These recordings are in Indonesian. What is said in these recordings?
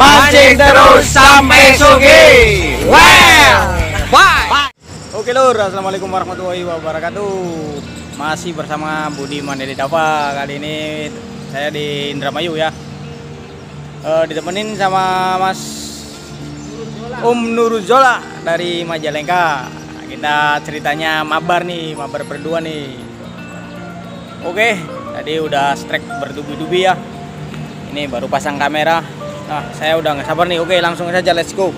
Mancing terus sampai sore. Well, bye. Oke lur, assalamualaikum warahmatullahi wabarakatuh. Masih bersama Budi Mandiri Dava. Kali ini saya di Indramayu ya. Eh, ditemenin sama Mas Om Nuruzola dari Majalengka. Kita ceritanya mabar nih, mabar berdua nih. Oke, tadi udah strike bertubi-tubi ya. Ini baru pasang kamera. Nah, saya udah nggak sabar nih. Oke, langsung saja let's go.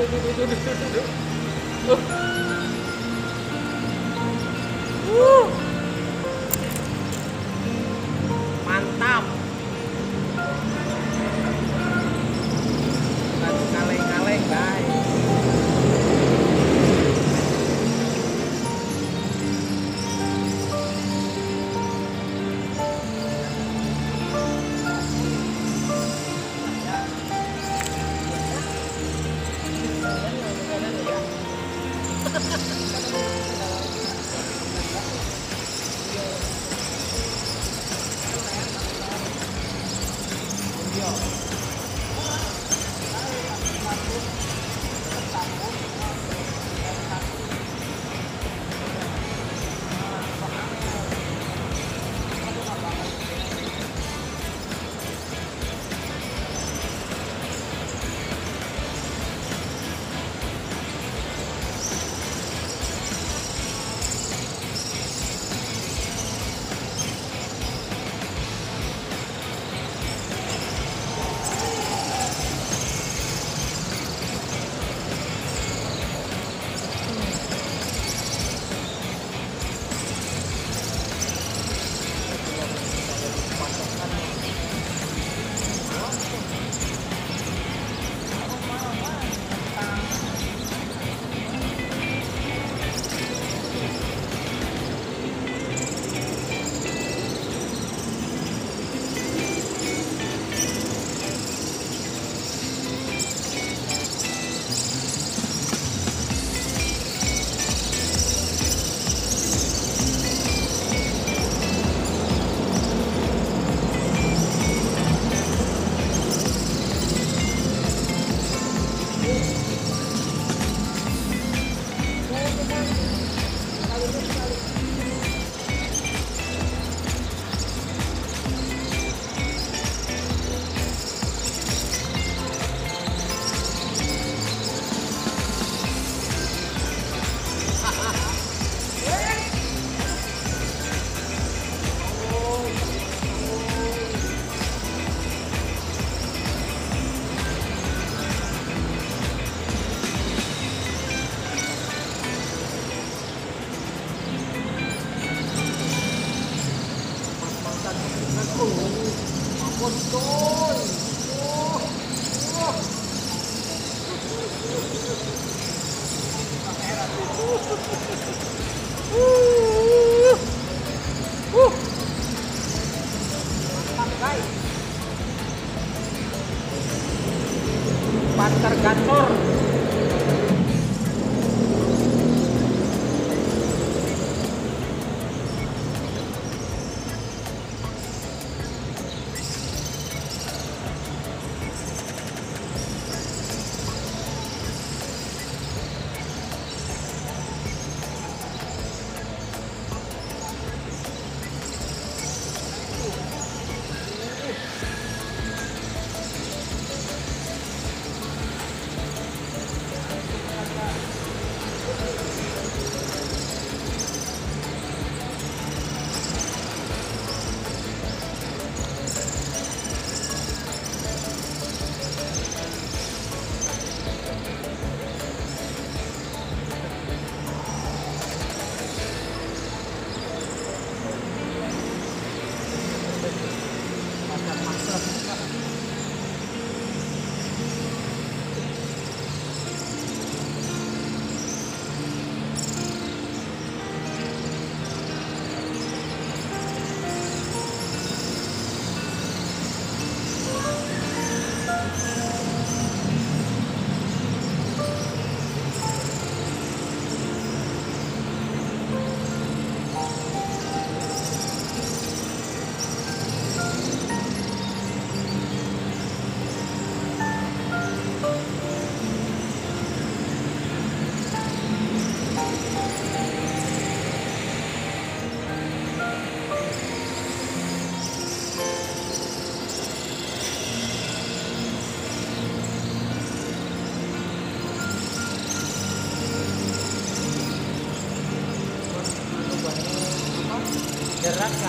দেখো দেখো দেখো দেখো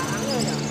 nggak angin ya.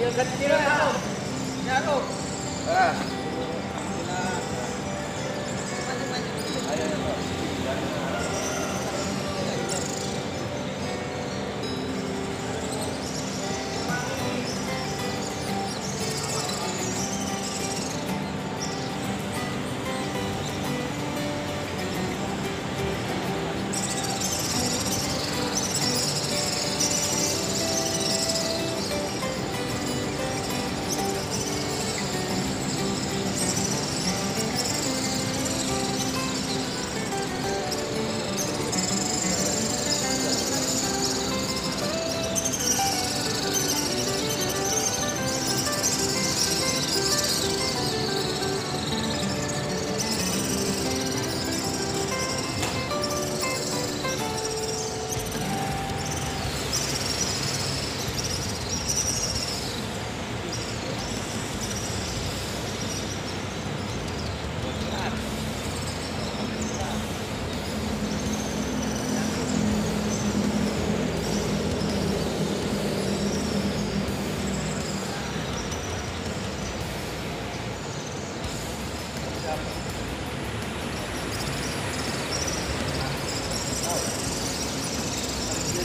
Ya. Ah.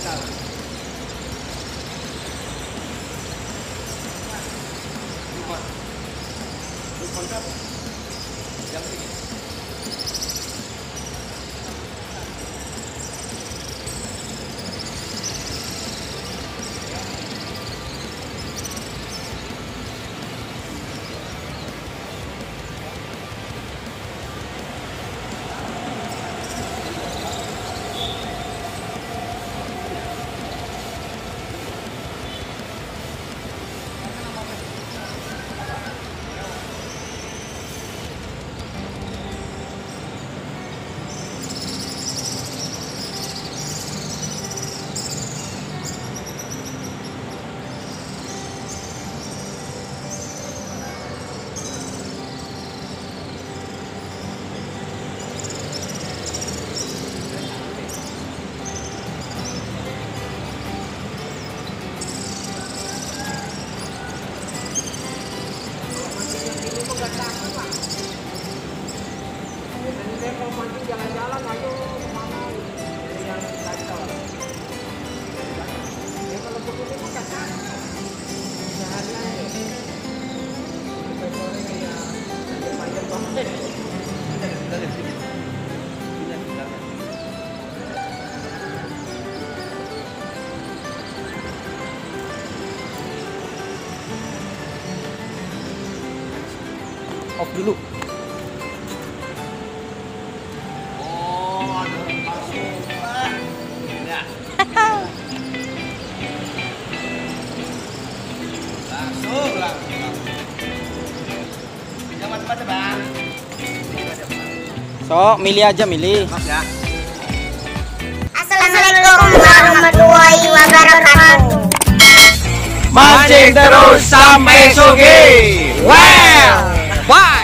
resultados. off dulu. Oh langsung so milih aja milih. Assalamualaikum warahmatullahi wabarakatuh. Mancing terus sampai sore Well! Bye.